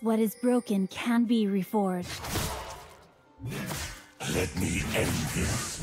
What is broken can be reforged. Let me end this.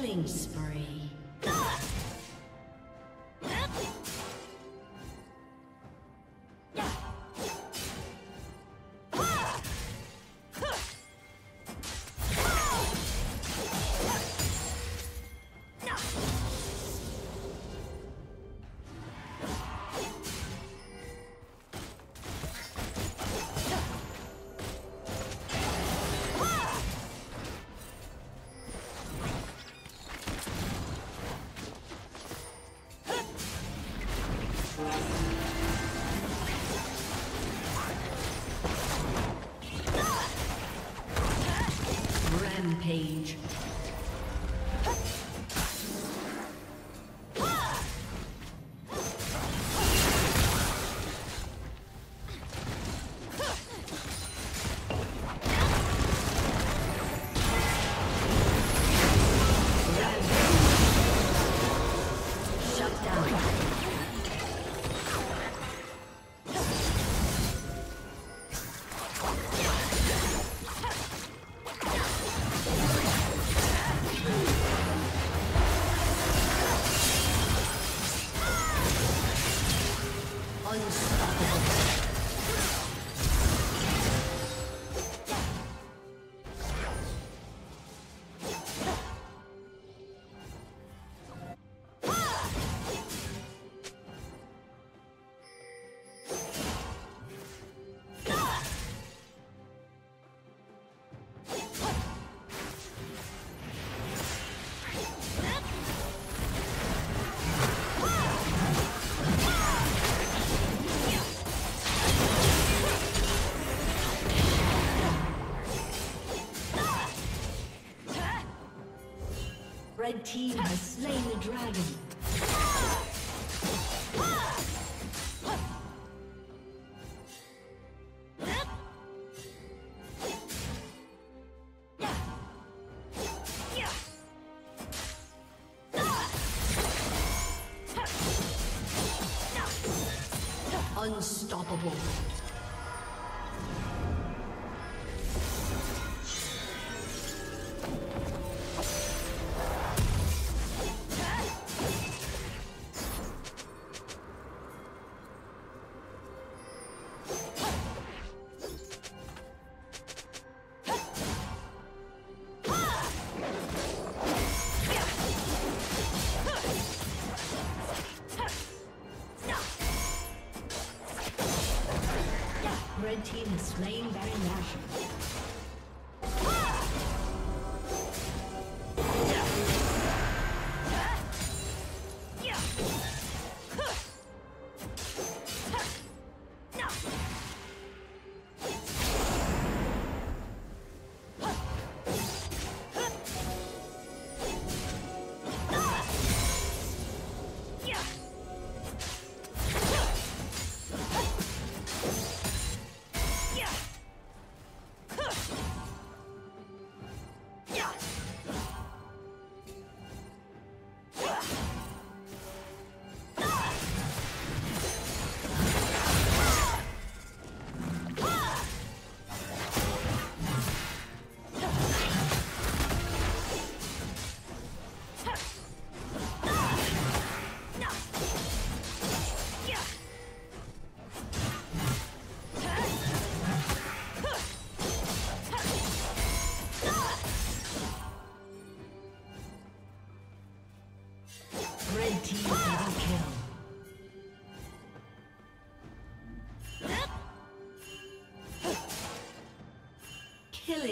Killing spree. Unstoppable.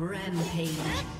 Rampage.